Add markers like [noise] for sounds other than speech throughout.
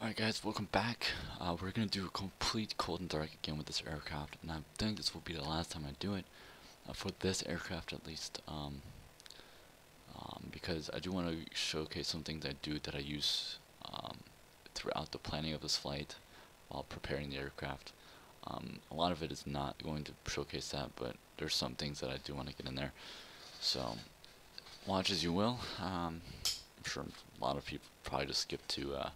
Alright guys, welcome back. Uh, we're gonna do a complete cold and dark again with this aircraft, and I think this will be the last time I do it, uh, for this aircraft at least, um, um, because I do want to showcase some things I do that I use um, throughout the planning of this flight while preparing the aircraft. Um, a lot of it is not going to showcase that, but there's some things that I do want to get in there. So, watch as you will. Um, I'm sure a lot of people probably just skip to uh,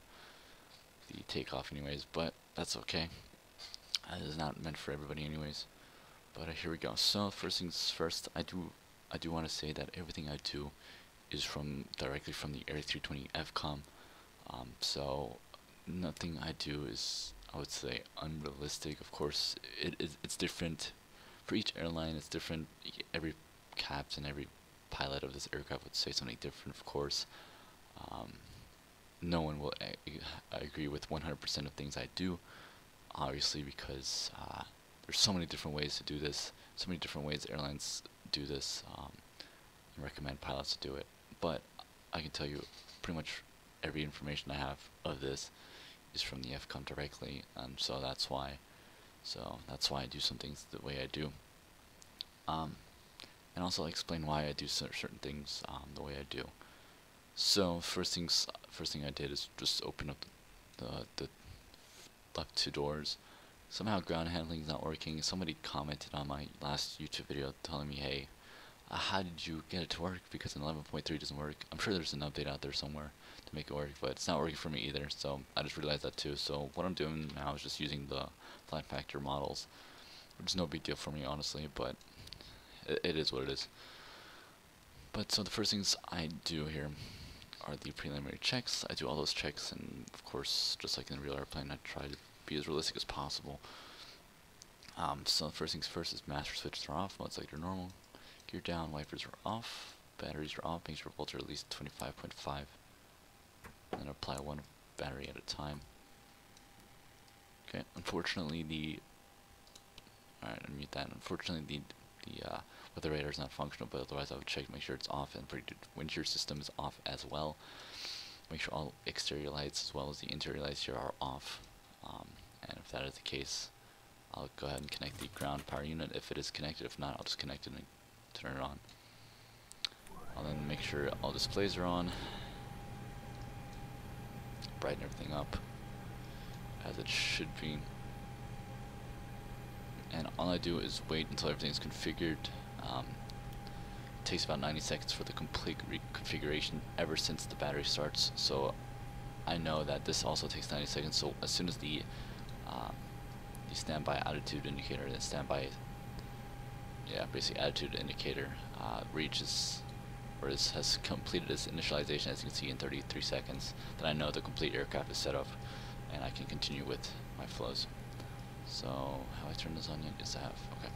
the takeoff anyways, but that's okay. It is not meant for everybody anyways. But uh, here we go. So first things first, I do I do want to say that everything I do is from directly from the A320 FCOM. Um, so nothing I do is I would say unrealistic. Of course, it is it's different for each airline. It's different. Every captain, every pilot of this aircraft would say something different. Of course. Um, no one will agree with 100% of things I do, obviously, because uh, there's so many different ways to do this, so many different ways airlines do this, um, and recommend pilots to do it. But I can tell you pretty much every information I have of this is from the FCOM directly, and so that's why. So that's why I do some things the way I do. Um, and also I'll explain why I do certain things um, the way I do. So first things first thing I did is just open up the, the, left two doors. Somehow ground handling is not working. Somebody commented on my last YouTube video telling me, hey, uh, how did you get it to work? Because in 11.3 doesn't work. I'm sure there's an update out there somewhere to make it work, but it's not working for me either. So I just realized that too. So what I'm doing now is just using the Flight Factor models, which is no big deal for me honestly, but it, it is what it is. But so the first things I do here are the preliminary checks. I do all those checks, and of course, just like in a real airplane, I try to be as realistic as possible. Um, so first things first is master switches are off, modes like your normal. Gear down, wipers are off, batteries are off, make sure volts are at least 25.5. And apply one battery at a time. Okay, unfortunately the... Alright, unmute that. Unfortunately the, the uh, weather radar is not functional, but otherwise I would check, to make sure it's off, and wind shear system is off as well. Make sure all exterior lights as well as the interior lights here are off. Um, and if that is the case, I'll go ahead and connect the ground power unit if it is connected. If not, I'll just connect it and turn it on. I'll then make sure all displays are on. Brighten everything up as it should be. And all I do is wait until everything's configured um, it takes about 90 seconds for the complete reconfiguration ever since the battery starts. So I know that this also takes 90 seconds. So as soon as the um, the standby attitude indicator, the standby, yeah, basically attitude indicator uh, reaches or is, has completed its initialization, as you can see in 33 seconds, then I know the complete aircraft is set up, and I can continue with my flows. So how I turn this on yet? Yes, I have. Okay.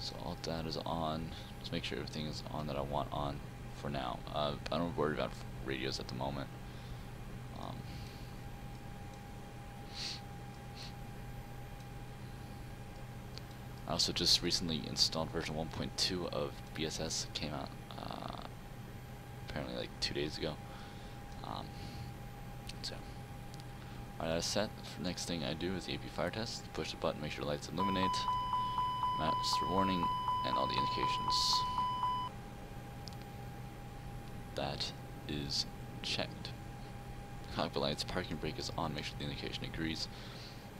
So all that is on. Just make sure everything is on that I want on for now. Uh, I don't worry about radios at the moment. Um, I also just recently installed version 1.2 of BSS. came out uh, apparently like two days ago. Um, so, alright, that's set. The next thing I do is the AP fire test. Push the button, make sure the lights illuminate master warning, and all the indications. That is checked. Cockpit lights, parking brake is on, make sure the indication agrees.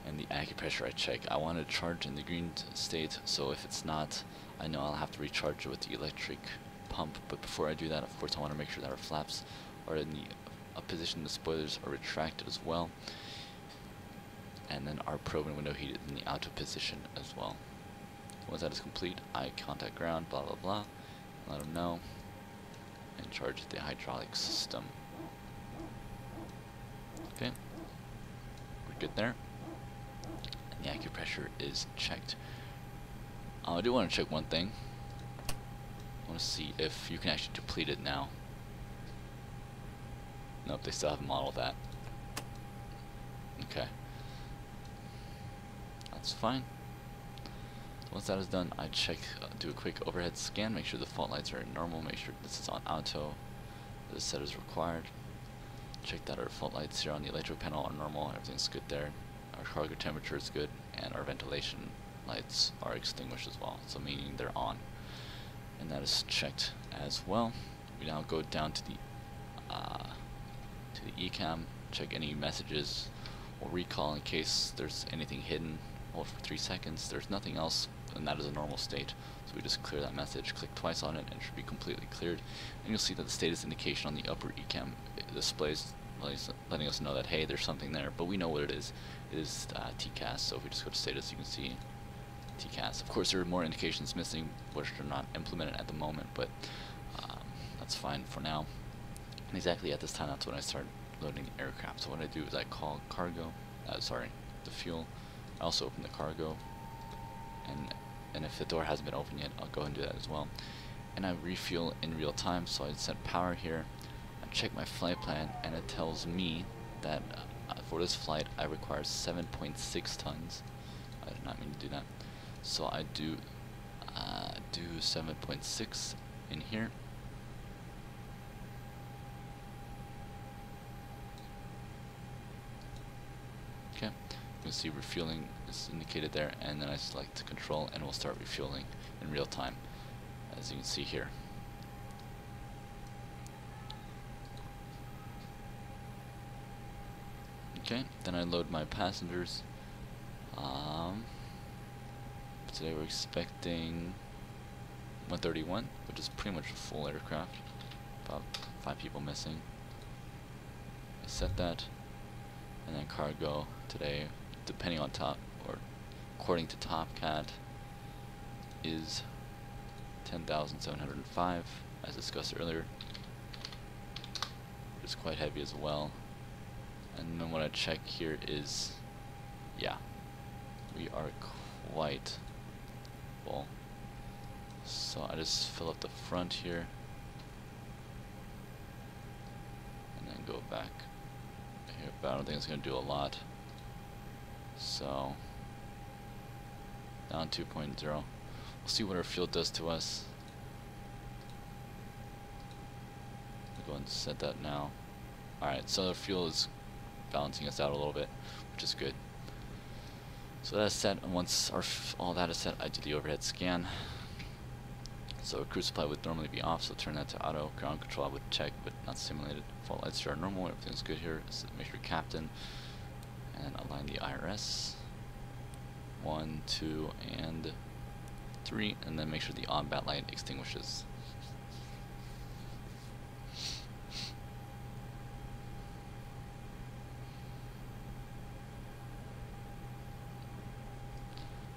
And the accu pressure I check. I want to charge in the green state, so if it's not, I know I'll have to recharge it with the electric pump. But before I do that, of course, I want to make sure that our flaps are in the a position the spoilers are retracted as well. And then our probe and window heat is in the auto position as well. Once that is complete, I contact ground, blah blah blah, let them know, and charge the hydraulic system. Okay, we're good there. And the accu pressure is checked. Uh, I do want to check one thing. I want to see if you can actually deplete it now. Nope, they still haven't modeled that. Okay. That's fine. Once that is done, I check, uh, do a quick overhead scan, make sure the fault lights are normal, make sure this is on auto, this set is required. check that our fault lights here on the electric panel are normal, everything's good there. Our cargo temperature is good, and our ventilation lights are extinguished as well, so meaning they're on. And that is checked as well. We now go down to the uh, to the ECAM, check any messages, or recall in case there's anything hidden. Hold for three seconds. There's nothing else, and that is a normal state. So we just clear that message, click twice on it, and it should be completely cleared. And you'll see that the status indication on the upper ECAM displays letting us know that hey, there's something there, but we know what it is. It is uh, TCAS. So if we just go to status, you can see TCAS. Of course, there are more indications missing, which are not implemented at the moment, but um, that's fine for now. And exactly at this time, that's when I start loading the aircraft. So what I do is I call cargo, uh, sorry, the fuel. I also open the cargo, and and if the door hasn't been opened yet, I'll go and do that as well. And I refuel in real time, so I set power here. I check my flight plan, and it tells me that uh, for this flight I require 7.6 tons. I did not mean to do that. So I do uh, do 7.6 in here. Okay, you can see refueling is indicated there, and then I select control, and we'll start refueling in real time, as you can see here. Okay, then I load my passengers. Um, today we're expecting 131, which is pretty much a full aircraft. About five people missing. I set that, and then cargo today, depending on top or according to TopCat, is 10,705, as discussed earlier. It's quite heavy as well. And then what I check here is, yeah, we are quite full. So I just fill up the front here, and then go back here, but I don't think it's going to do a lot. So, down 2.0. We'll see what our fuel does to us. I'll go and set that now. Alright, so the fuel is balancing us out a little bit, which is good. So that's set, and once our all that is set, I do the overhead scan. So crew supply would normally be off, so turn that to auto. Ground control I would check, but not simulated. Fault lights are normal, everything's good here. So make sure captain, and align the IRS. One, two, and three, and then make sure the on bat light extinguishes.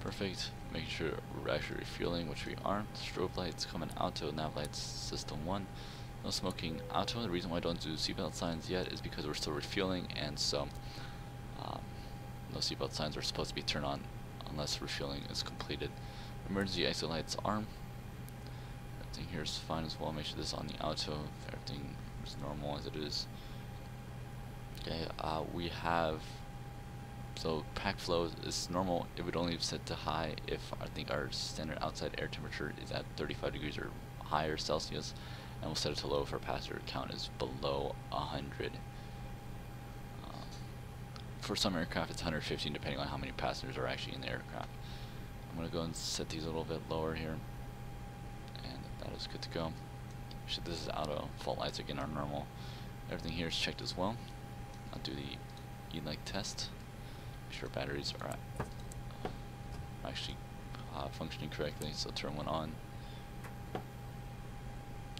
Perfect. Making sure we're actually refueling, which we aren't. Strobe lights coming auto, nav lights system 1. No smoking auto. The reason why I don't do seatbelt signs yet is because we're still refueling, and so um, no seatbelt signs are supposed to be turned on unless refueling is completed. Emergency exit lights arm. Everything here is fine as well. Make sure this is on the auto. Everything is normal as it is. Okay, uh, we have so pack flow is normal. It would only set to high if I think our standard outside air temperature is at 35 degrees or higher Celsius, and we'll set it to low if our passenger count is below 100. For some aircraft, it's 115 depending on how many passengers are actually in the aircraft. I'm gonna go and set these a little bit lower here, and that is good to go. So this is auto. Fault lights again are normal. Everything here is checked as well. I'll do the E-light test Make sure batteries are actually uh, functioning correctly. So turn one on.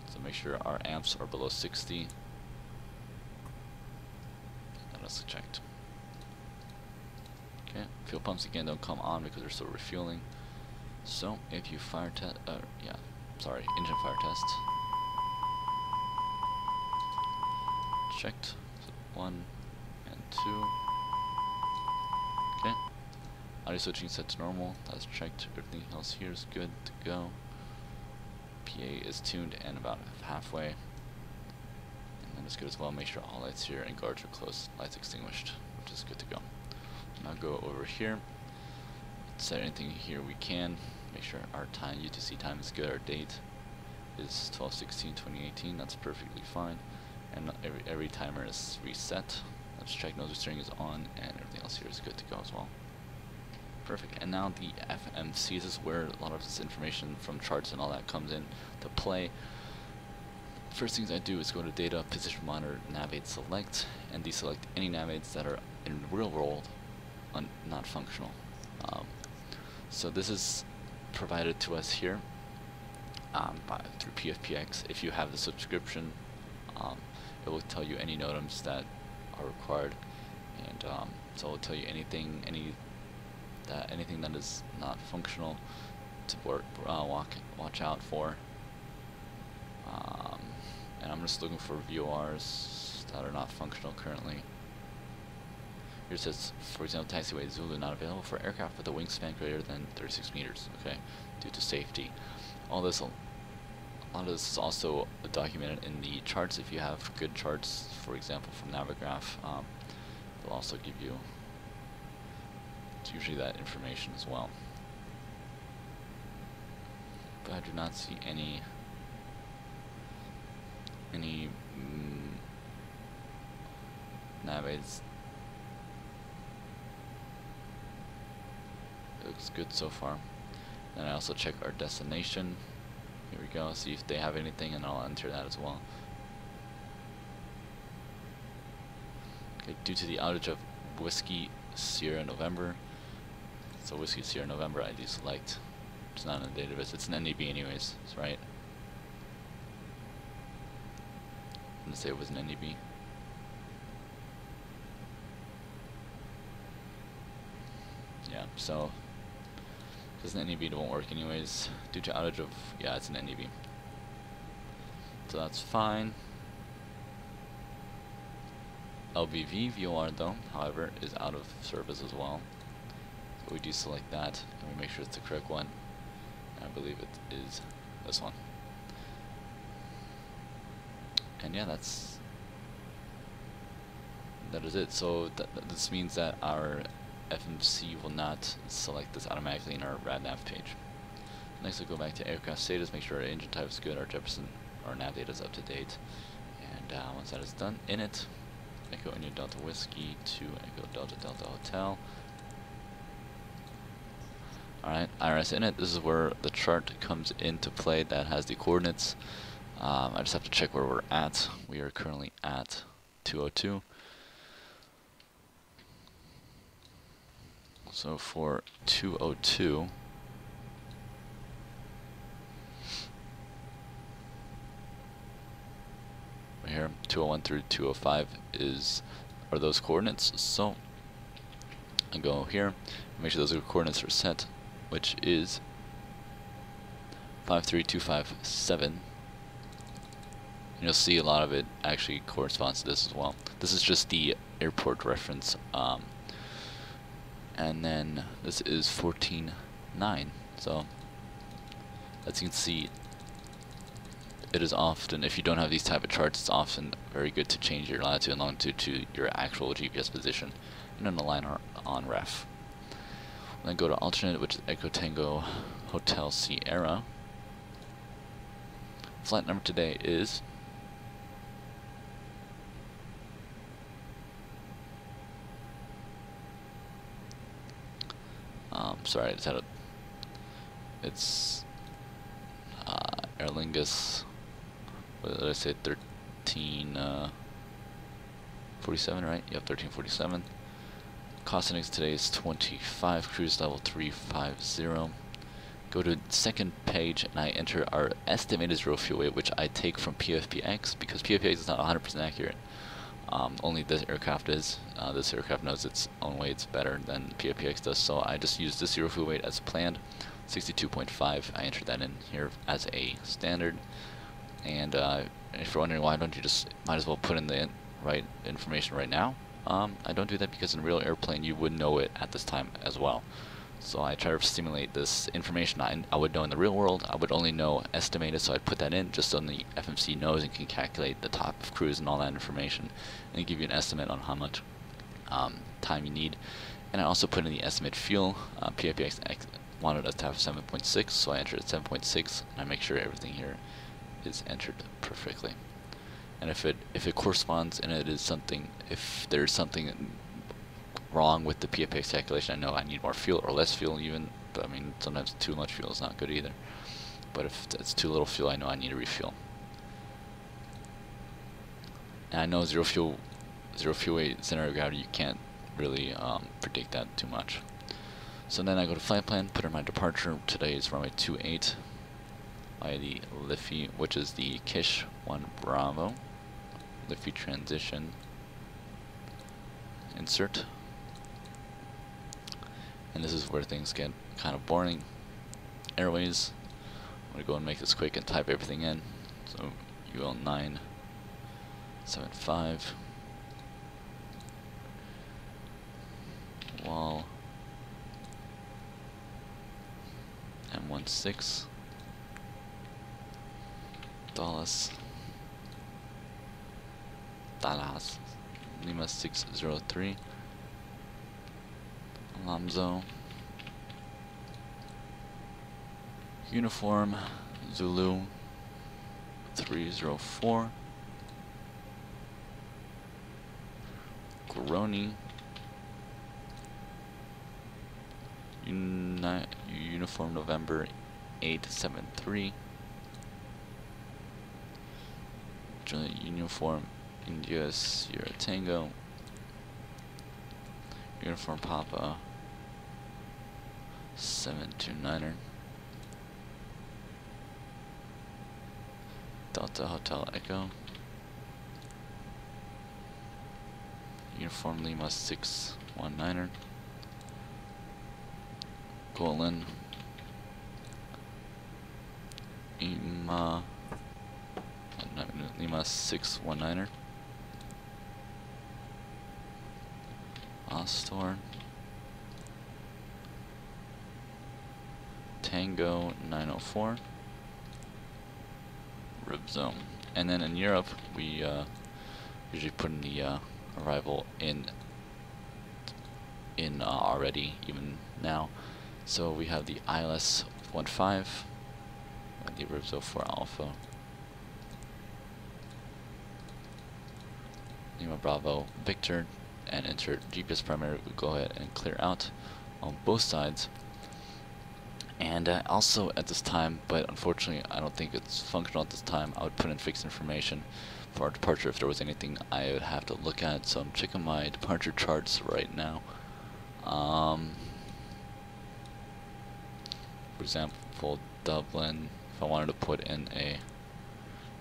So make sure our amps are below 60. That is checked. Okay, fuel pumps again don't come on because they're still refueling. So if you fire test, uh, yeah, sorry, engine fire test. Checked. One and two. Okay, Audio switching set to normal, that's checked, everything else here is good to go. PA is tuned and about halfway. And then it's good as well, make sure all lights here and guards are closed, lights extinguished, which is good to go. Now go over here, set anything here we can, make sure our time, UTC time is good, our date is 12-16-2018, that's perfectly fine. and every, every timer is reset. Let's check nose steering is on and everything else here is good to go as well. Perfect. And now the FMC, this is where a lot of this information from charts and all that comes in to play. First things I do is go to data, position monitor, navigate select, and deselect any navigates that are in real world not functional. Um, so this is provided to us here um, by, through PFPX. If you have the subscription, um, it will tell you any NOTAMs that are required, and um, so it will tell you anything, any that anything that is not functional to work, uh, walk, watch out for. Um, and I'm just looking for VORs that are not functional currently. Here says, for example, taxiway Zulu not available for aircraft with a wingspan greater than 36 meters, okay, due to safety. All this, a lot of this is also documented in the charts. If you have good charts, for example, from Navigraph, um, they'll also give you usually that information as well. But I do not see any any mm, looks good so far. And I also check our destination. Here we go, see if they have anything and I'll enter that as well. Okay, due to the outage of Whiskey Sierra November, so Whiskey Sierra November I deselect. It's not in the database, it's an NDB anyways, that's right. I'm gonna say it was an NDB. Yeah, so because an NDB won't work anyways due to outage of yeah it's an NDB so that's fine. LVV VOR though however is out of service as well. So we do select that and we make sure it's the correct one. I believe it is this one. And yeah that's that is it. So th this means that our FMC will not select this automatically in our RadNav page. Next we'll go back to aircraft status, make sure our engine type is good, our Jeppesen, our nav data is up to date. And uh, once that is done, in it, Echo India Delta Whiskey to Echo Delta Delta Hotel. Alright, IRS init, this is where the chart comes into play that has the coordinates. Um, I just have to check where we're at. We are currently at 202. So for 202, right here, 201 through 205 is are those coordinates. So I go here, make sure those coordinates are set, which is 53257. And you'll see a lot of it actually corresponds to this as well. This is just the airport reference um, and then this is 14.9 so as you can see it is often if you don't have these type of charts it's often very good to change your latitude and longitude to your actual GPS position. And then align on ref. Then go to alternate which is Echo Tango Hotel Sierra. Flight number today is Um, sorry, I just had a. It's uh, Aer Lingus. What did I say? Thirteen uh, forty-seven, right? Yep, thirteen forty-seven. Cost index today is twenty-five. Cruise level three five zero. Go to second page and I enter our estimated zero fuel weight, which I take from PFPX because PFPX is not 100% accurate. Um, only this aircraft is. Uh, this aircraft knows its own weights better than PFPX does, so I just used the zero fuel weight as planned, 62.5. I entered that in here as a standard. And uh, if you're wondering why don't you just might as well put in the in right information right now, um, I don't do that because in real airplane you would know it at this time as well. So I try to simulate this information I, I would know in the real world. I would only know estimated, so I'd put that in just so the FMC knows and can calculate the top of cruise and all that information and give you an estimate on how much um, time you need. And I also put in the estimate fuel. Uh, PFPX wanted us to have 7.6, so I entered 7.6 and I make sure everything here is entered perfectly. and if it if it corresponds and it is something if there's something wrong with the PFPX calculation, I know I need more fuel or less fuel even. But I mean, sometimes too much fuel is not good either. But if it's too little fuel, I know I need to refuel. And I know zero fuel, zero fuel weight center of gravity, you can't really um, predict that too much. So then I go to flight plan, put in my departure. Today is runway 28 by the Liffey, which is the Kish 1 Bravo. Liffey transition. Insert. And this is where things get kind of boring. Airways. I'm going to go and make this quick and type everything in. So UL 975. Wall. M16. Dolas. Dolas. Lima 603. Alonzo. Uniform Zulu 304. Grony. Uni Uniform November 873. Uniform India Sierra Tango. Uniform Papa 729er. Delta Hotel Echo. Uniform Lima 619er. Golen. Ima. Lima uh, 619er. Ostor. Tango 904. Ribso. And then in Europe, we uh, usually put in the uh, arrival in in uh, already, even now. So we have the ILS 15 and the Ribso 4 Alpha. Lima Bravo Victor and insert GPS primary. We go ahead and clear out on both sides. And uh, also at this time, but unfortunately I don't think it's functional at this time, I would put in fixed information for our departure if there was anything I would have to look at. So I'm checking my departure charts right now. Um, for example, Dublin, if I wanted to put in a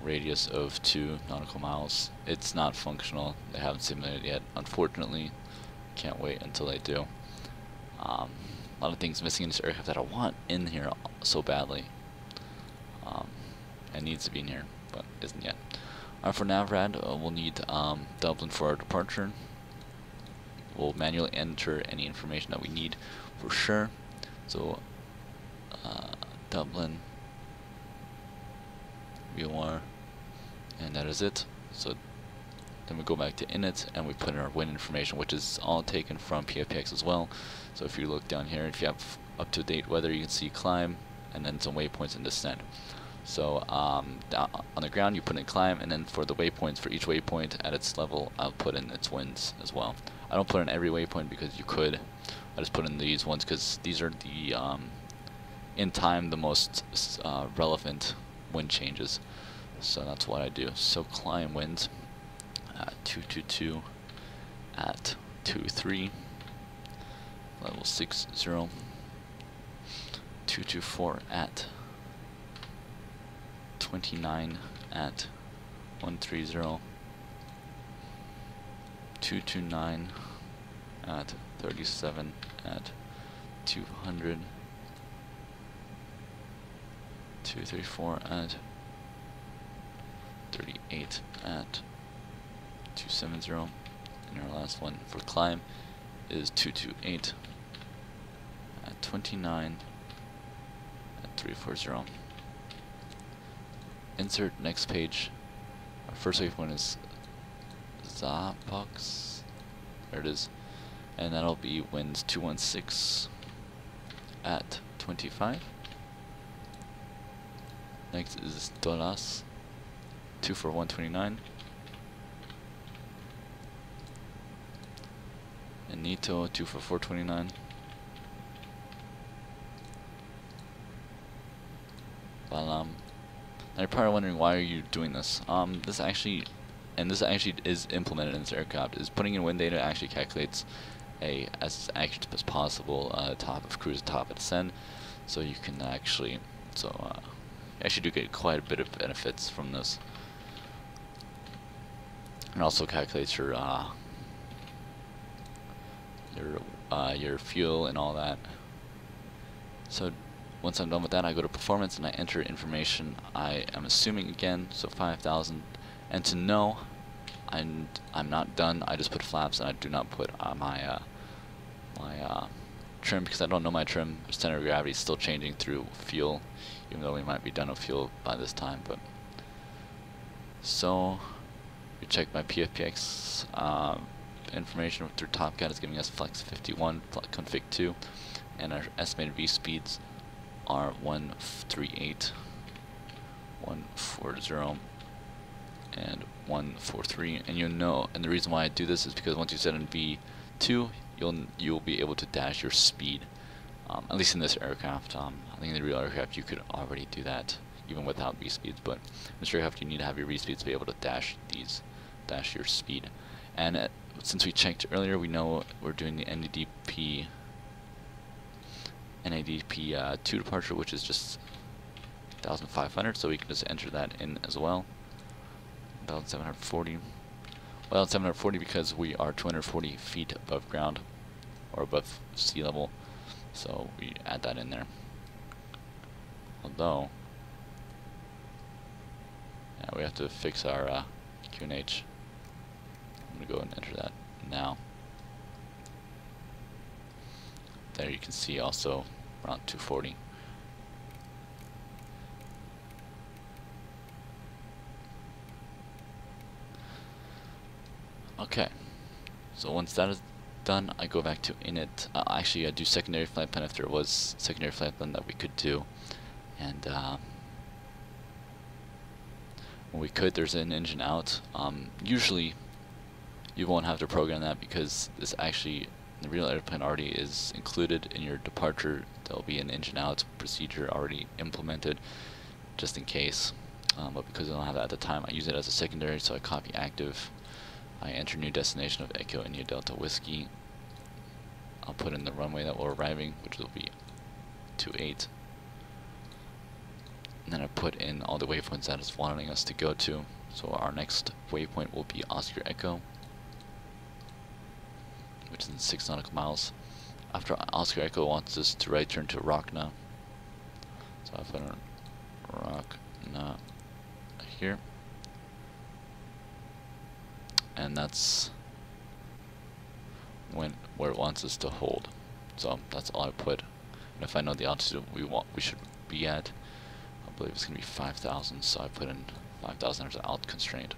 radius of 2 nautical miles, it's not functional. They haven't simulated it yet, unfortunately. Can't wait until they do. Um, a lot of things missing in this aircraft that I want in here so badly. Um, it needs to be in here, but isn't yet. Alright, for NAVRAD, uh, we'll need um, Dublin for our departure. We'll manually enter any information that we need for sure. So, uh, Dublin, VOR, and that is it. So then we go back to init and we put in our wind information, which is all taken from PFPX as well. So if you look down here, if you have up-to-date weather, you can see climb and then some waypoints and descent. So um, on the ground, you put in climb, and then for the waypoints, for each waypoint at its level, I'll put in its winds as well. I don't put in every waypoint because you could. I just put in these ones because these are the, um, in time, the most uh, relevant wind changes. So that's what I do. So climb winds uh, at 222 at 23 level 60 224 at 29 at 130 229 at 37 at 200 234 at 38 at 270 and our last one for climb is 228 at 29 at 340 insert next page. Our first waypoint is Zapox. There it is. And that'll be winds 216 at 25 next is Dolas Two for 129. And Nito, two for 429. Balam. Now you're probably wondering why are you doing this? Um, this actually, and this actually is implemented in this aircraft, is putting in wind data actually calculates a as accurate as possible uh, top of cruise, top of descent, so you can actually, so uh, actually do get quite a bit of benefits from this. And also calculates your uh, your uh, your fuel and all that. So once I'm done with that, I go to performance and I enter information. I am assuming again, so 5,000. And to know, I'm I'm not done. I just put flaps and I do not put uh, my uh, my uh, trim because I don't know my trim. Center of gravity is still changing through fuel, even though we might be done with fuel by this time. But so we check my PFPX uh, information through TopCat is giving us flex 51, config 2, and our estimated V speeds are 138, 140, and 143. And you'll know, and the reason why I do this is because once you set in V2, you'll you'll be able to dash your speed. Um, at least in this aircraft. Um, I think in the real aircraft you could already do that even without V speeds, but in this aircraft you need to have your V speeds to be able to dash these dash your speed. And uh, since we checked earlier, we know we're doing the NADP NADP uh, 2 departure, which is just 1,500, so we can just enter that in as well. 1,740. Well, 740 because we are 240 feet above ground, or above sea level, so we add that in there. Although, yeah, we have to fix our uh, QNH. Going to go and enter that now. There you can see also around 240. Okay, so once that is done, I go back to init. Uh, actually, I do secondary flight plan if there was secondary flight plan that we could do. And uh, when we could, there's an engine out. Um, usually, you won't have to program that because this actually, the real airplane already is included in your departure. There'll be an engine out procedure already implemented just in case. Um, but because I don't have that at the time, I use it as a secondary, so I copy active. I enter new destination of Echo India Delta Whiskey. I'll put in the runway that we're arriving, which will be 28. And then I put in all the waypoints that it's wanting us to go to. So our next waypoint will be Oscar Echo, which is in 6 nautical miles. After Oscar Echo wants us to right turn to Rokna. So I put in Rokna here. And that's when where it wants us to hold. So that's all I put. And if I know the altitude we want we should be at, I believe it's going to be 5,000, so I put in 5,000 as an alt constraint.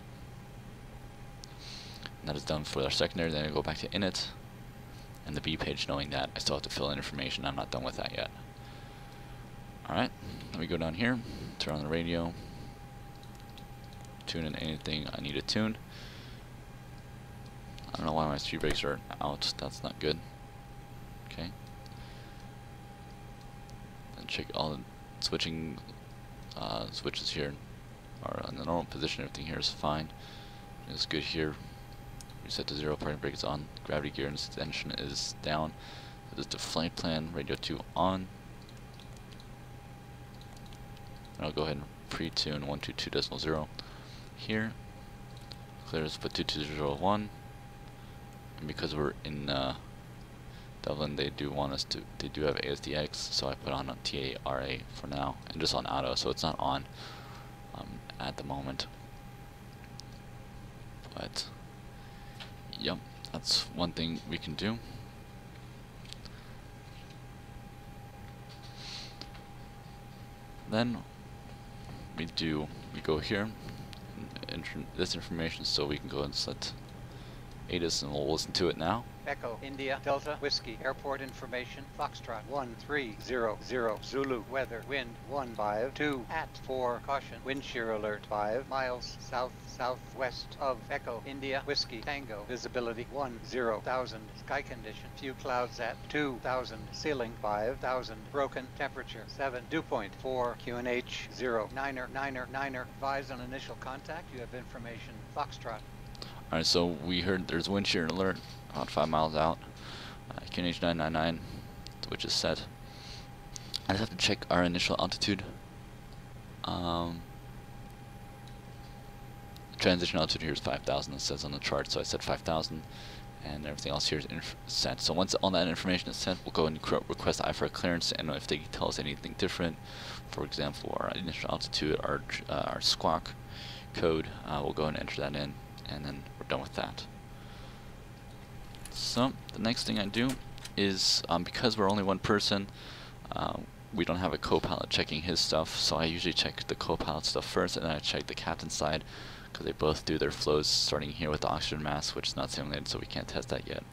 And that is done for our secondary, then I go back to init, and the B page knowing that I still have to fill in information, I'm not done with that yet. Alright, let me go down here, turn on the radio, tune in anything I need to tune. I don't know why my speed brakes are out, that's not good. Okay. And check all the switching uh, switches here are in the normal position. Everything here is fine. It's good here. Reset to zero. Parking brake is on. Gravity gear extension is down. This is the flight plan. Radio 2 on. And I'll go ahead and pre-tune 122.0 here. Clear is put 2201. And because we're in uh, Dublin, they do want us to, they do have ASDX, so I put on a TARA for now, and just on auto, so it's not on um, at the moment. But, yep, that's one thing we can do. Then, we do, we go here, this information so we can go and set ATIS and we'll listen to it now. Echo, India, Delta, Whiskey, Airport information, Foxtrot, 1300, Zulu, weather, wind, 152, at 4, caution, wind shear alert, 5 miles, south, southwest of Echo, India, Whiskey, Tango, visibility, 10,000, sky condition, few clouds at 2,000, ceiling, 5,000, broken, temperature, 7, dew point, 4, QNH, 0, Niner, Niner, Niner, advise on initial contact, you have information, Foxtrot. Alright, so we heard there's wind shear alert about 5 miles out. Uh, QNH 999, which is set. I just have to check our initial altitude. Um, transition altitude here is 5,000, it says on the chart, so I said 5,000, and everything else here is set. So once all that information is sent, we'll go and request IFR clearance, and if they tell us anything different, for example, our initial altitude, our, uh, our squawk code, uh, we'll go and enter that in, and then we're done with that. So, the next thing I do is, um, because we're only one person, uh, we don't have a co-pilot checking his stuff, so I usually check the co-pilot stuff first, and then I check the captain's side, because they both do their flows starting here with the oxygen mask, which is not simulated, so we can't test that yet.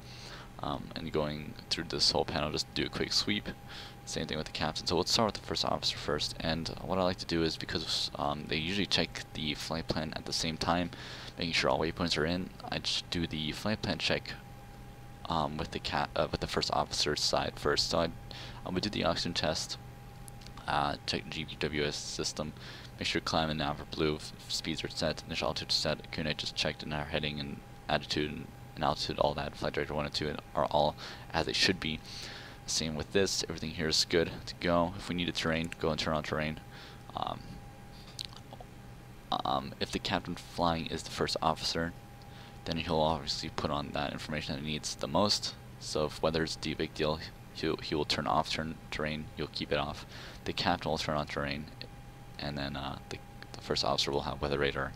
Um, and going through this whole panel, just do a quick sweep. Same thing with the captain. So we'll start with the first officer first. And what I like to do is because um, they usually check the flight plan at the same time, making sure all waypoints are in. I just do the flight plan check um, with the cat uh, with the first officer's side first. So I would do the oxygen test, uh, check the GPWS system, make sure climb and nav are blue, speeds are set, initial altitude set, QNH just checked, and our heading and attitude and, and altitude, all that, flight director 1 and 2 are all as they should be. Same with this, everything here is good to go. If we need a terrain, go and turn on terrain. Um, um, if the captain flying is the first officer, then he'll obviously put on that information that he needs the most. So if weather is the big deal, he'll, he will turn off turn terrain, you'll keep it off. The captain will turn on terrain, and then uh, the, the, first officer will have weather radar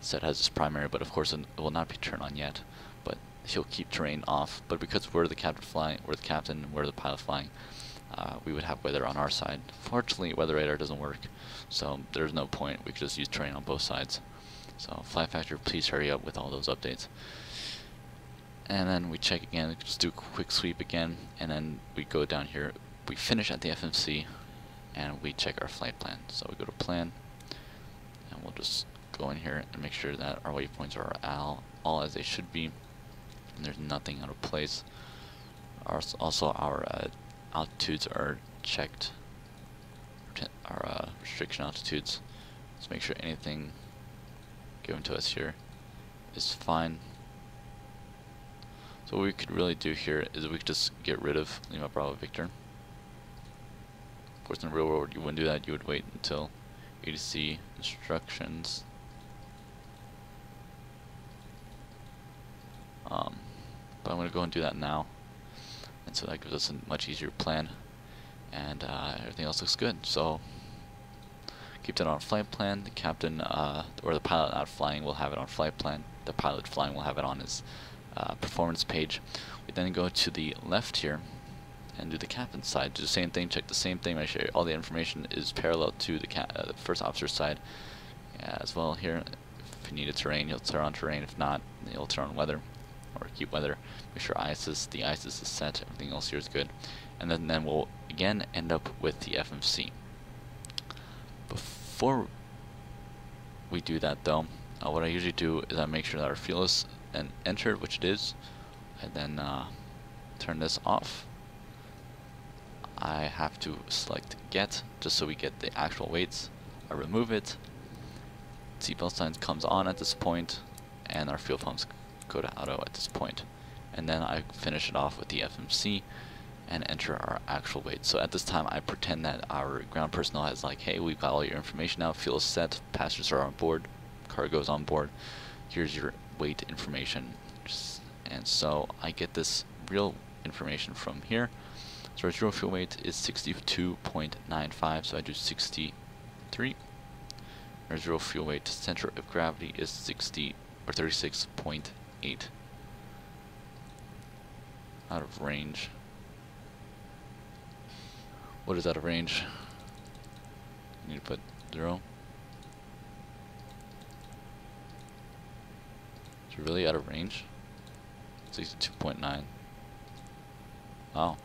set as his primary, but of course it will not be turned on yet. But he'll keep terrain off. But because we're the captain flying, we're the captain, we're the pilot flying, uh, we would have weather on our side. Fortunately, weather radar doesn't work, so there's no point. We could just use terrain on both sides. So Flight Factor, please hurry up with all those updates. And then we check again, just do a quick sweep again, and then we go down here. We finish at the FMC, and we check our flight plan. So we go to plan, and we'll just go in here and make sure that our waypoints are all, all as they should be, and there's nothing out of place. Our, also, our uh, altitudes are checked, our uh, restriction altitudes. Let's make sure anything given to us here is fine. So what we could really do here is we could just get rid of Lima Bravo Victor. Of course in the real world you wouldn't do that, you would wait until ATC instructions. Um, but I'm going to go and do that now. And so that gives us a much easier plan. And uh, everything else looks good. So keep that on flight plan. The captain uh, or the pilot not flying will have it on flight plan. The pilot flying will have it on his uh, performance page. We then go to the left here and do the captain's side. Do the same thing, check the same thing, make sure all the information is parallel to the, uh, the first officer's side as well here. If you need a terrain, you'll turn on terrain. If not, you'll turn on weather or keep weather. Make sure ISIS, the ISIS is set, everything else here is good. And then, then we'll again end up with the FMC. Before we do that though, uh, what I usually do is I make sure that our fuel is and entered, which it is, and then uh, turn this off. I have to select get, just so we get the actual weights. I remove it, seatbelt sign comes on at this point, and our fuel pumps go to auto at this point. And then I finish it off with the FMC and enter our actual weight. So at this time I pretend that our ground personnel has like, hey, we've got all your information now, fuel is set, passengers are on board, cargo is on board, here's your weight information. And so I get this real information from here. So our zero fuel weight is 62.95, so I do 63. Our zero fuel weight center of gravity is 60 or 36.8. Out of range. What is out of range? Need to put zero. really out of range? 62.9. Oh.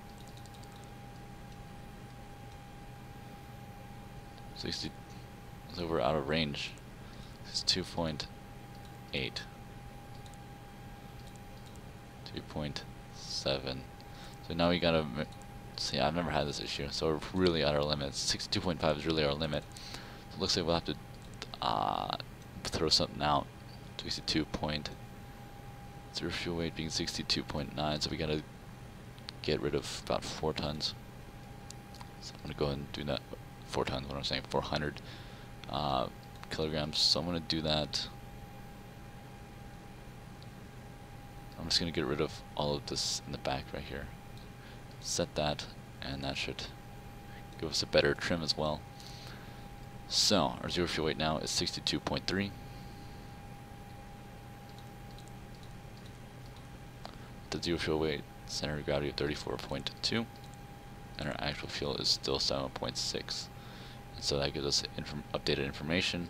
60. So we're out of range. it's 2.8. 2.7. So now we gotta see. I've never had this issue, so we're really at our limit. 62.5 is really our limit. So it looks like we'll have to uh, throw something out. 62 point zero fuel weight being 62.9, so we gotta get rid of about four tons. So I'm gonna go ahead and do that. Four tons. What I'm saying, 400 uh, kilograms. So I'm gonna do that. I'm just going to get rid of all of this in the back right here. Set that, and that should give us a better trim as well. So, our zero fuel weight now is 62.3. The zero fuel weight, center of gravity of 34.2. And our actual fuel is still 7.6. and So that gives us inform updated information.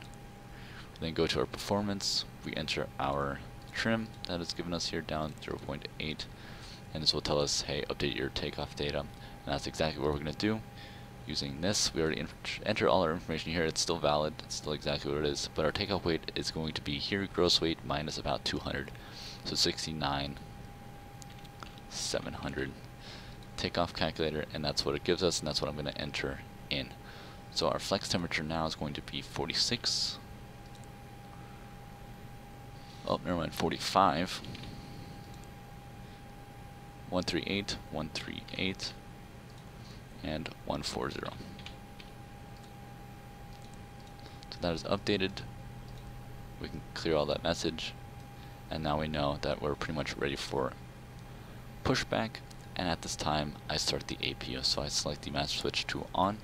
We then go to our performance. We enter our trim that is given us here down 0.8 and this will tell us hey update your takeoff data. And that's exactly what we're going to do using this. We already enter all our information here. It's still valid. It's still exactly what it is. But our takeoff weight is going to be here gross weight minus about 200 so 69 700 takeoff calculator and that's what it gives us and that's what I'm going to enter in. So our flex temperature now is going to be 46 Oh, never mind, 45. 138, 138, and 140. So that is updated. We can clear all that message. And now we know that we're pretty much ready for pushback. And at this time, I start the APU. So I select the master switch to on.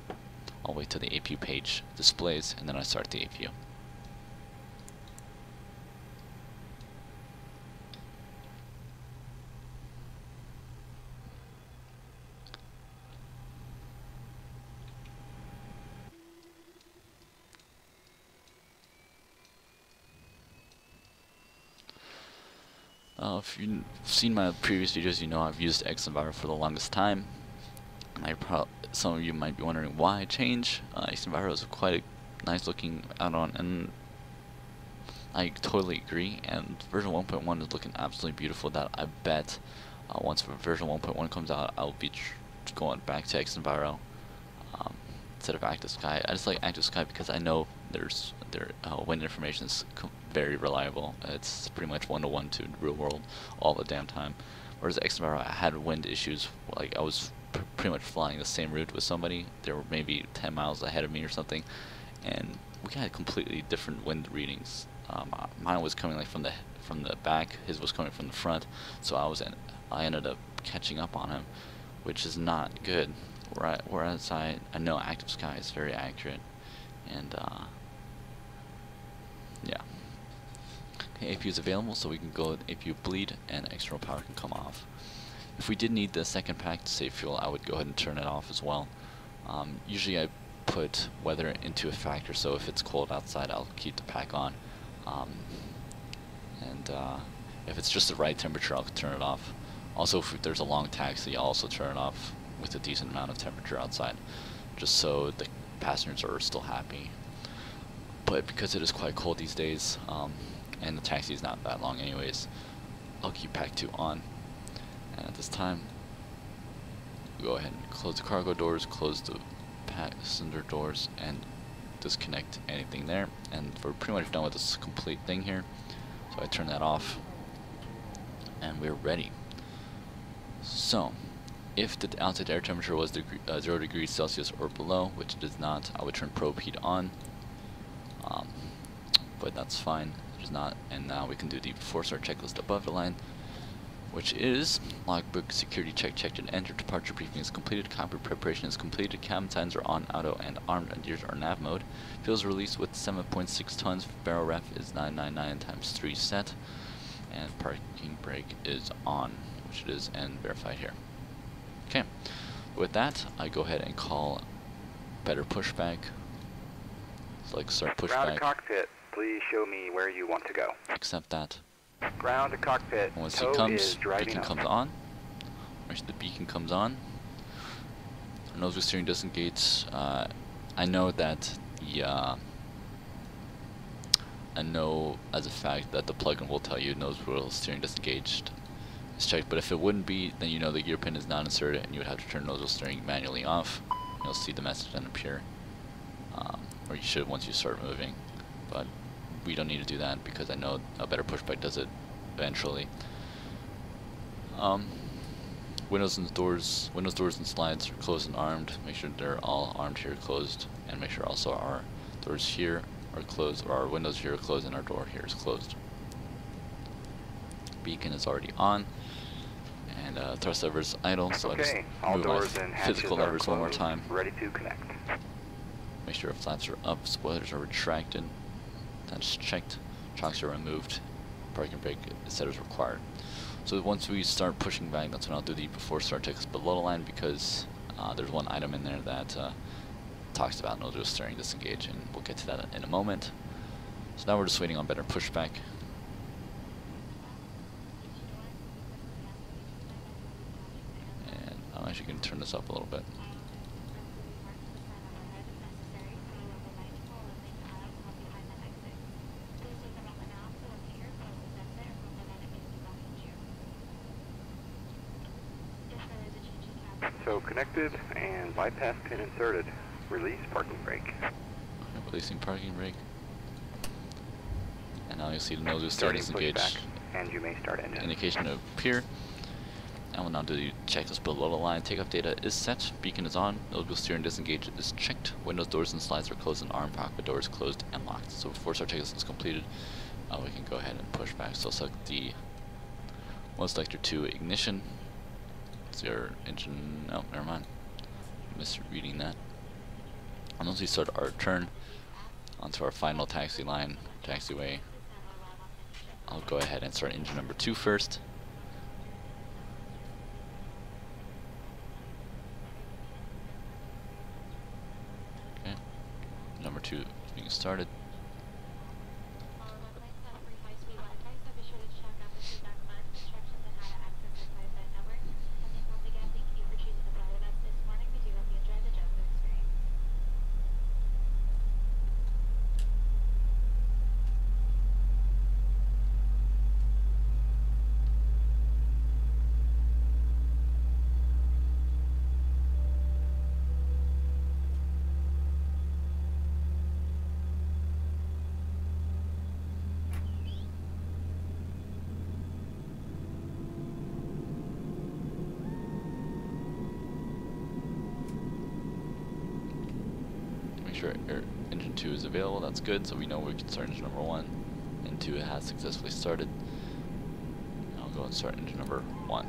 I'll wait till the APU page displays, and then I start the APU. Uh, if you've seen my previous videos, you know I've used XEnviro for the longest time. I some of you might be wondering why I change. Uh, XEnviro is quite a nice looking add-on, and I totally agree. And version 1.1 is looking absolutely beautiful. That I bet uh, once version 1.1 comes out, I'll be going back to XEnviro um, instead of Active Sky. I just like Active Sky because I know there's their uh, wind information is very reliable. It's pretty much one to one to real world all the damn time. Whereas XEnviro, I had wind issues. Like I was pr pretty much flying the same route with somebody. They were maybe 10 miles ahead of me or something, and we had completely different wind readings. Um, uh, mine was coming like from the from the back. His was coming from the front. So I was in, I ended up catching up on him, which is not good. Whereas I I know Active Sky is very accurate, and uh, yeah. Okay, APU is available, so we can go with APU bleed and external power can come off. If we did need the second pack to save fuel, I would go ahead and turn it off as well. Um, usually I put weather into a factor, so if it's cold outside, I'll keep the pack on. Um, and uh, if it's just the right temperature, I'll turn it off. Also, if there's a long taxi, I'll also turn it off with a decent amount of temperature outside, just so the passengers are still happy but because it is quite cold these days, um, and the taxi is not that long anyways, I'll keep pack 2 on. And at this time, go ahead and close the cargo doors, close the passenger doors, and disconnect anything there. And we're pretty much done with this complete thing here. So I turn that off, and we're ready. So, if the outside air temperature was uh, 0 degrees Celsius or below, which it is not, I would turn probe heat on um, but that's fine. There's not, and now we can do the four-star checklist above the line, which is logbook security check checked and entered. Departure briefing is completed. Cockpit preparation is completed. Cabin signs are on auto and armed and are nav mode. Fuels released with 7.6 tons. Baro ref is 999 times 3 set, and parking brake is on, which it is, and verified here. Okay, with that, I go ahead and call better pushback like start push Ground back. cockpit, please show me where you want to go. Accept that. Ground to cockpit. Once he comes, beacon comes on. Once the beacon comes on. Our nose wheel steering disengage. Uh, I know that the uh, I know as a fact that the plugin will tell you nose wheel steering disengaged is checked, but if it wouldn't be, then you know the gear pin is not inserted and you would have to turn nose wheel steering manually off. You'll see the message then appear, um, or you should once you start moving, but we don't need to do that because I know a better pushback does it eventually. Um, windows and doors, windows, doors, and slides are closed and armed. Make sure they're all armed here, closed, and make sure also our doors here are closed, or our windows here are closed, and our door here is closed. Beacon is already on, and uh, thrust lever is idle, so I okay, just all move my physical levers one more time. Ready to connect. Make sure flaps are up, spoilers are retracted. That's checked. Chocks are removed. Parking brake is set as required. So once we start pushing back, that's when I'll do the before start checks below the line because uh, there's one item in there that uh, talks about nose wheel steering disengage, and we'll get to that in a moment. So now we're just waiting on better pushback. And I'm actually going to turn this up a little bit. Connected and bypass pin inserted. Release parking brake. Releasing parking brake. And now you'll see the nose wheel Starting steering disengage. And you may start engine. indication to appear. And we'll now do the checklist below the line. Takeoff data is set, beacon is on, nose wheel steering disengage is checked, windows, doors, and slides are closed, and arm cockpit door is closed and locked. So before our checklist is completed, uh, we can go ahead and push back. So select the one selector to ignition. Your engine. No, never mind. Misreading that. And once we start our turn onto our final taxi line, taxiway, I'll go ahead and start engine number two first. Okay, number two is being started. Sure air, er, engine 2 is available, that's good, so we know we can start engine number 1. And 2 has successfully started. I'll go and start engine number 1.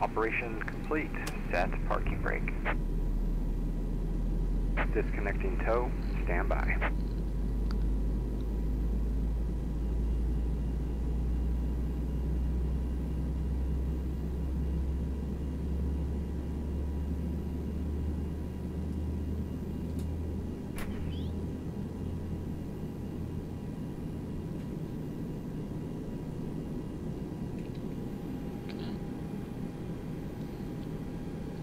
Operation complete. Set parking brake. Disconnecting tow. Stand by. Okay.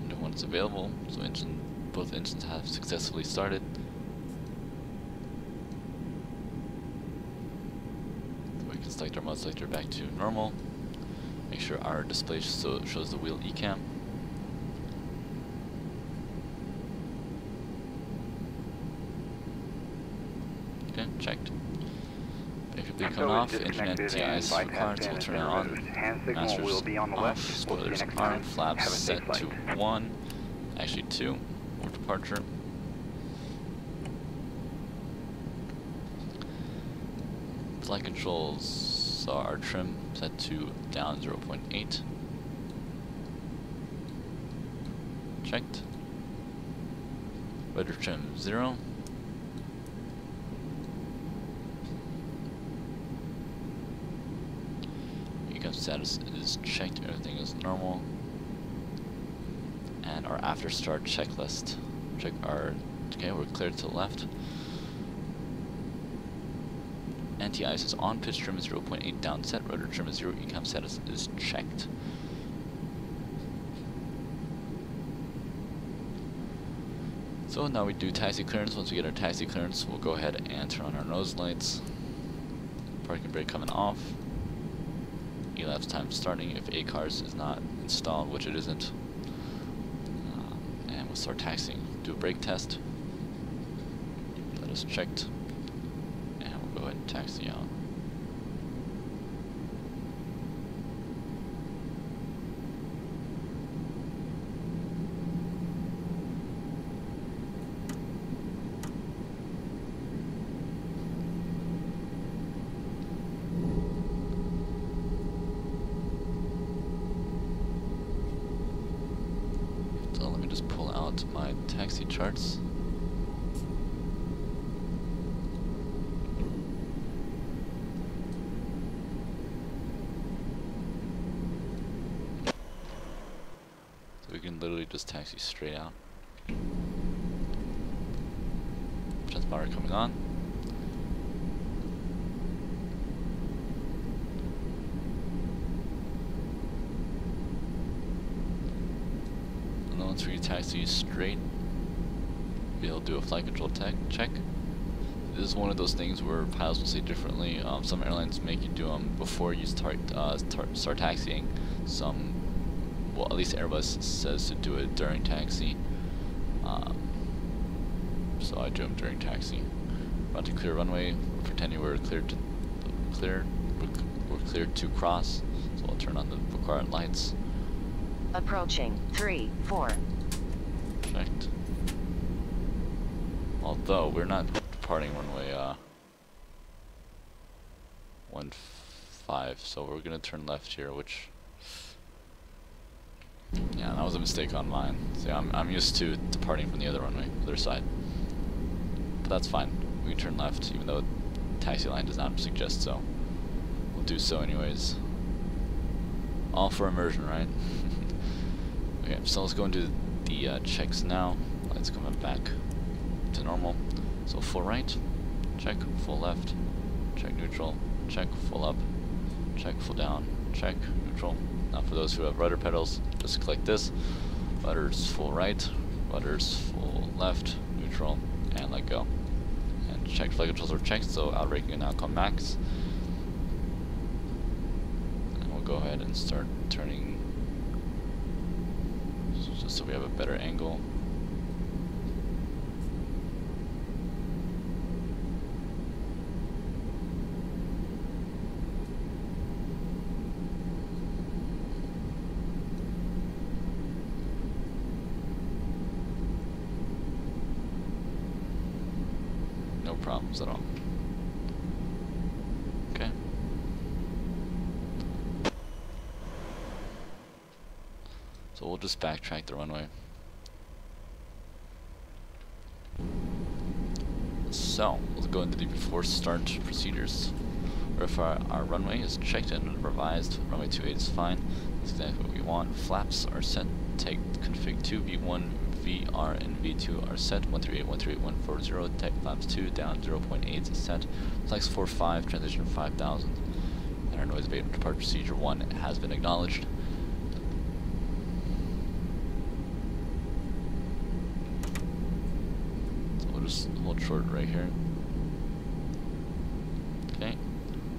No one's available, so engine, both engines have successfully started. We can select our mode selector back to normal. Make sure our display so shows the wheel ECAM. Okay, checked. Basically coming off, is engine and disconnected and TIs required, so we'll turn it on. removed. Hand signal Masters will be on the off, left. We'll see you spoilers on, flaps set to 1, actually 2, for departure. Flight controls saw our trim set to down 0.8. Checked. Rudder trim 0. ECAM status is checked, everything is normal. And our after start checklist Check our, okay, we're cleared to the left. Anti-ice is on, pitch trim is 0.8 down set, rudder trim is 0, ecam status is checked. So now we do taxi clearance. Once we get our taxi clearance, we'll go ahead and turn on our nose lights. Parking brake coming off. Elapse time starting if ACARS is not installed, which it isn't. Start taxiing. Do a brake test. That is checked. And we'll go ahead and taxi out. So let me just pull out my taxi charts. So we can literally just taxi straight out. Transponder coming on. And then once we taxi straight, we'll do a flight control tech check. This is one of those things where pilots will say differently. Um, some airlines make you do them before you start uh, tar start taxiing. Some, well, at least Airbus says to do it during taxi. Um, so I do them during taxi. About to clear runway. We're pretending we're clear to clear. We're, we're cleared to cross. So I'll turn on the required lights. Approaching. Three, four. Checked. Although we're not departing runway uh one five, so we're gonna turn left here, which yeah, that was a mistake on mine. See, I'm I'm used to departing from the other runway, other side, but that's fine. We turn left, even though taxi line does not suggest so. We'll do so anyways. All for immersion, right? [laughs] okay, so let's go into the uh, checks now. Lights coming back to normal. So full right, check, full left, check neutral, check full up, check full down, check neutral. Now for those who have rudder pedals, just click this. Rudders full right, rudders full left, neutral, and let go. And check flight controls are checked, so outraking and outcome max. And we'll go ahead and start turning just so we have a better angle. No problems at all. Okay. So we'll just backtrack the runway. So, we'll go into the before start procedures. If our, our runway is checked in and revised, runway 28 is fine. That's exactly what we want. Flaps are set. Take config 2, V1, VR, and V2 are set. 138, 138, 140. Take flaps 2 down 0.8 is set. Flex 45, transition 5000. And our noise abatement departure procedure 1 has been acknowledged. So we'll just hold short right here. Okay.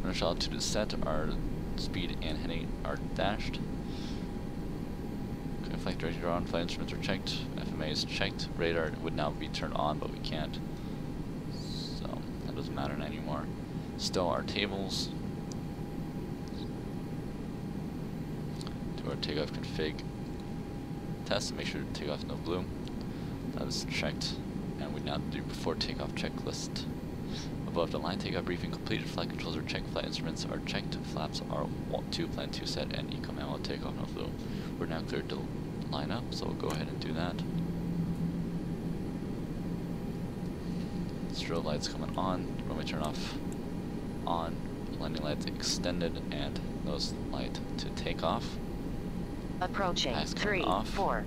Rush altitude is set. Our speed and heading are dashed. Okay, flight director on. Flight instruments are checked. FMA is checked. Radar would now be turned on, but we can't. So that doesn't matter anymore. Still our tables. Do our takeoff config test to make sure to take off no blue. That is checked. And we now do before takeoff checklist. Above the line, takeoff briefing completed, flight controls are checked, flight instruments are checked, flaps are one, 2, plan 2 set, and eco manual takeoff no blue. We're now cleared to line up, so we'll go ahead and do that. Strobe lights coming on, runway turn off on, landing lights extended, and nose light to take off. Approaching. Three, off. four.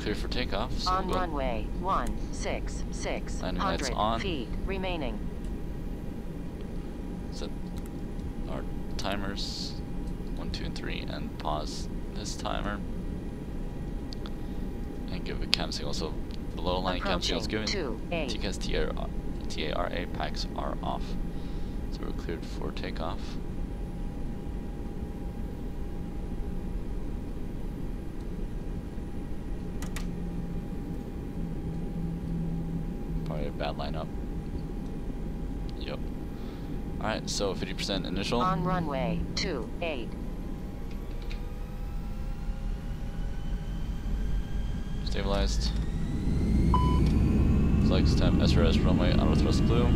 clear for takeoff. So On we'll runway one six six hundred on. feet remaining. set our timers one, two, and three, and pause this timer and give a cam signal. So below line cam signal is given. TCAS TARA packs are off. So we're cleared for takeoff. Probably a bad lineup. Yep. Alright, so 50% initial. On runway two eight. Stabilized. Flex temp SRS runway auto thrust blue.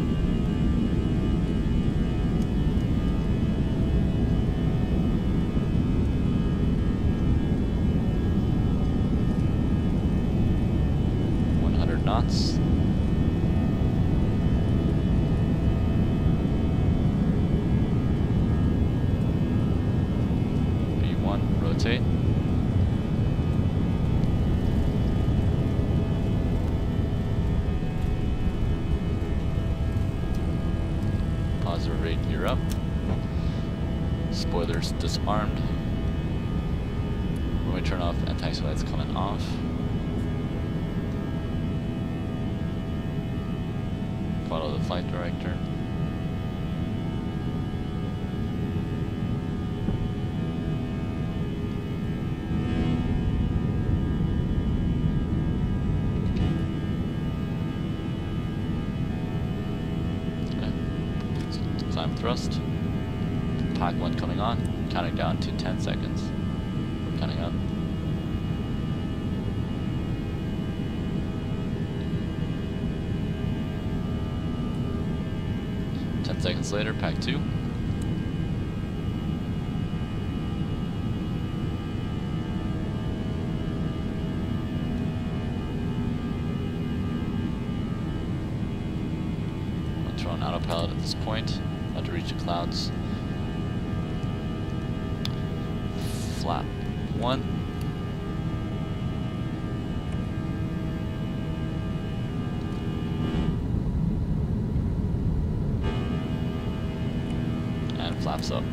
Autopilot at this point. About to reach the clouds. Flap one. And flaps up.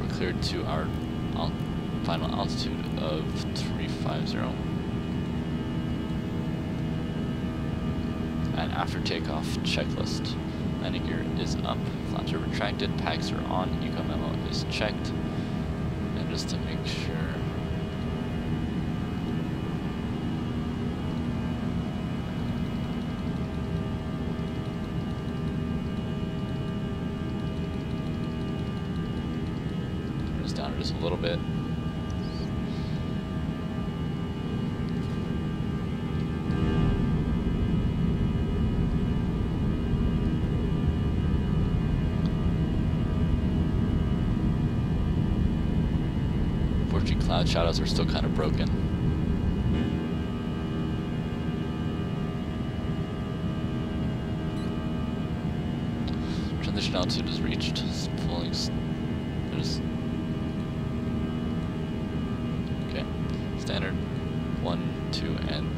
We're cleared to our final altitude of 350. After takeoff, checklist. Landing gear is up, flaps are retracted, packs are on, ECAM memo is checked. And just to make sure. Shadows are still kind of broken. Transition altitude is reached. It's pulling. There's. Okay. Standard. One, two, and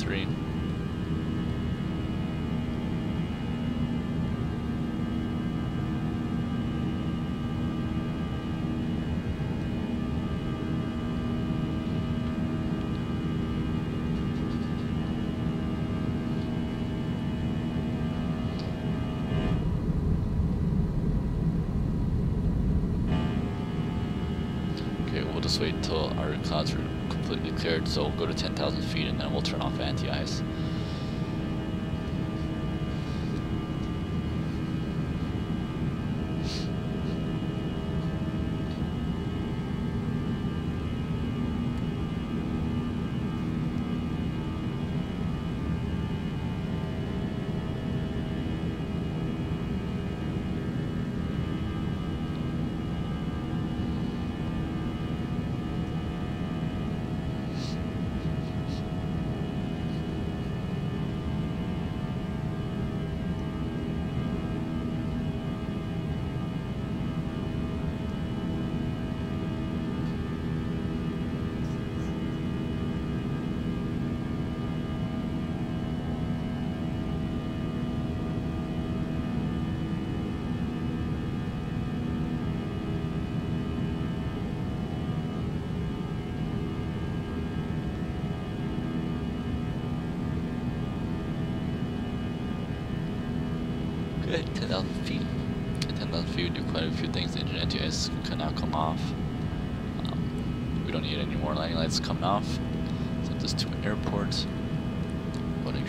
wait until our clouds are completely cleared. So we'll go to 10,000 feet and then we'll turn off anti-ice.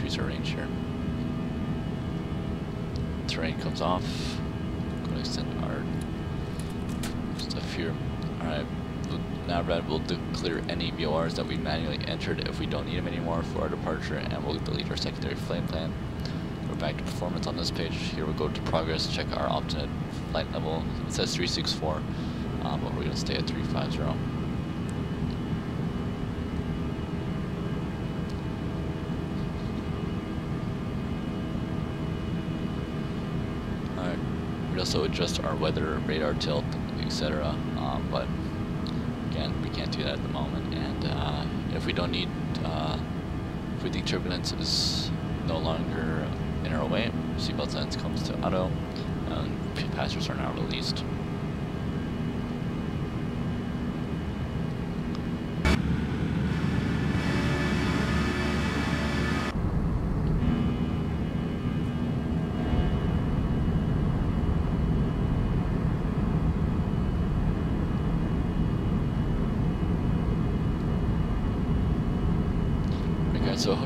Increase our range here. Terrain comes off. I'm Going to extend our stuff here. Alright, now Navrat will declare any VORs that we manually entered if we don't need them anymore for our departure, and we'll delete our secondary flight plan. We're back to performance on this page. Here we go to progress, check our alternate flight level. It says 364, um, but we're going to stay at 350. Alright, we also adjust our weather, radar tilt, etc. Um, but again, we can't do that at the moment. And uh, if we don't need, uh, if we think turbulence is no longer in our way, seatbelt signs comes to auto, and passengers are now released. Okay, so I